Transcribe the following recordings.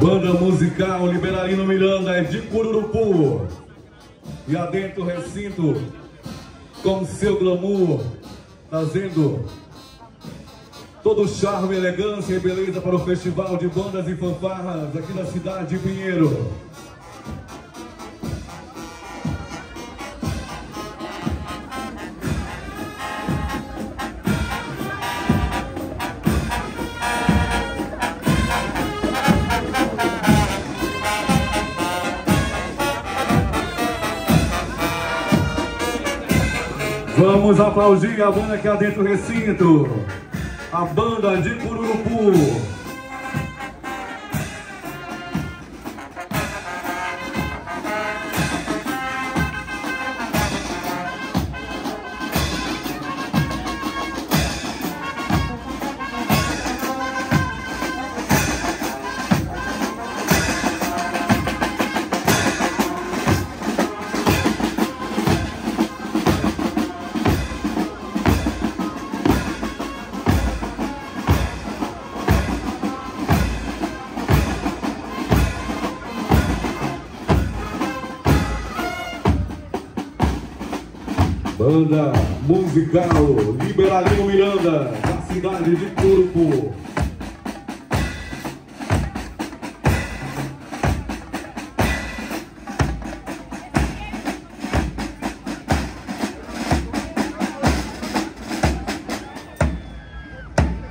Banda musical Liberalino Miranda é de Cururupu. E adentro o recinto, com seu glamour, trazendo todo o charme, elegância e beleza para o Festival de Bandas e Fanfarras aqui na cidade de Pinheiro. Vamos aplaudir a banda que há dentro do recinto. A banda de Cururupu. Banda musical Liberalino Miranda, da cidade de Corpo.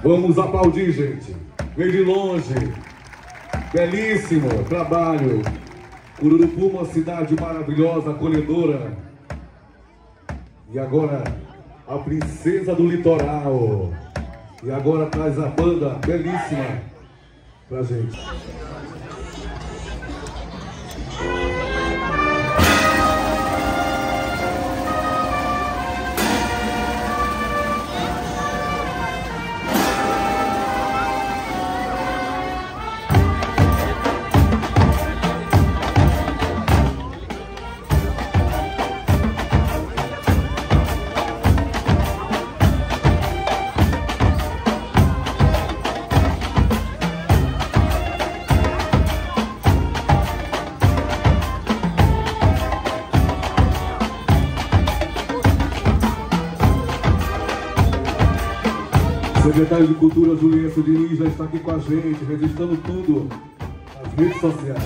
Vamos aplaudir, gente. Vem de longe. Belíssimo trabalho. Cururupu, uma cidade maravilhosa, acolhedora. E agora, a princesa do litoral. E agora traz a banda belíssima pra gente. Secretário de Cultura Julieta Diniz já está aqui com a gente, registrando tudo nas redes sociais.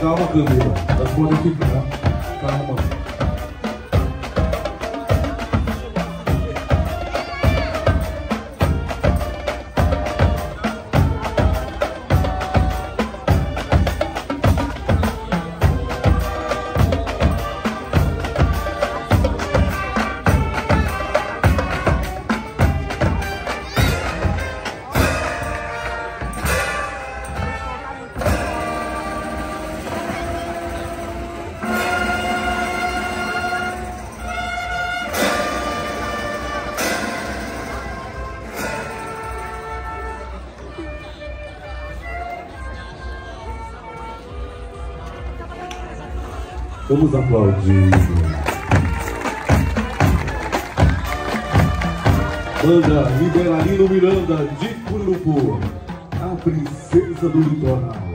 Calma, Camila. Elas podem ficar. Calma. Vamos aplaudir. Banda Liberalino Miranda de Cururupu, a princesa do litoral.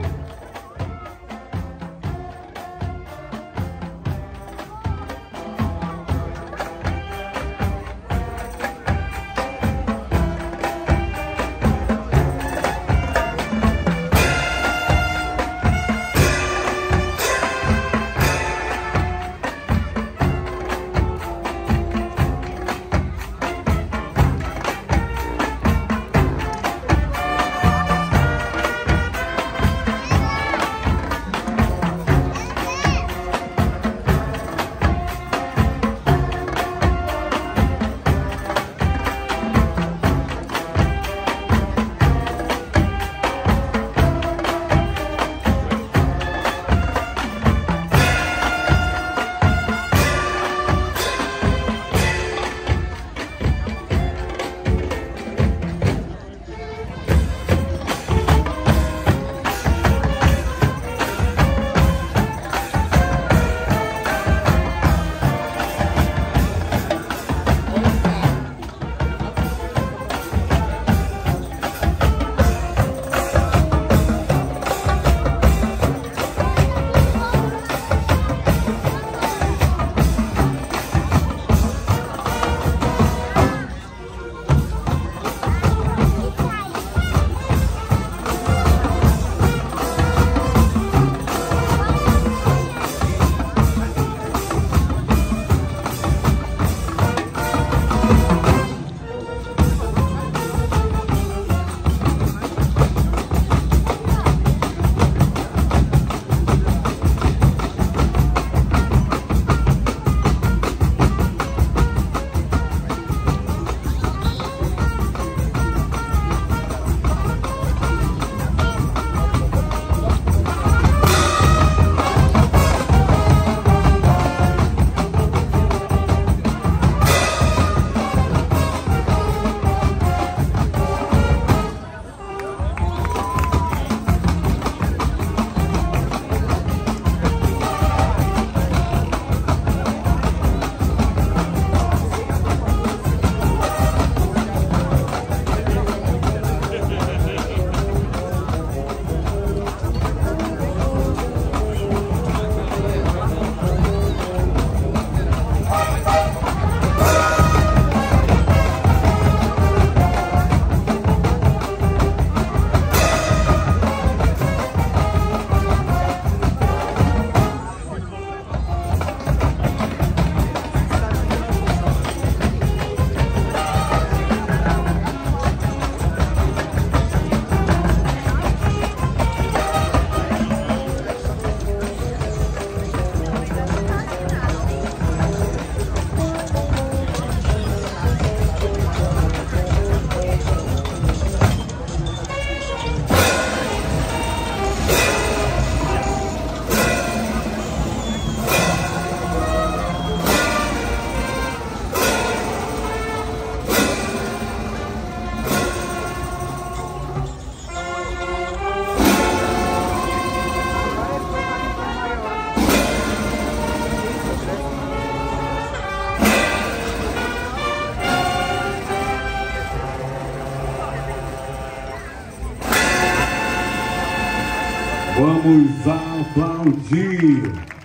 Vamos aplaudir.